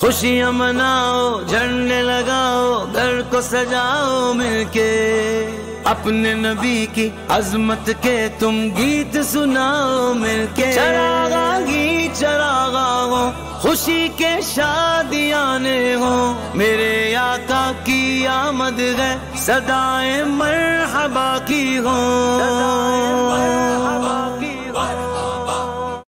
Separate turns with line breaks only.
खुशियाँ मनाओ, झंडे लगाओ, घर को सजाओ मिलके। अपने नबी की अजमत के तुम गीत सुनाओ मिलके। चरागा गीत चरागा हो, खुशी के शादियाने हो। मेरे आका की आमद है, सदाए मरहबा की हो।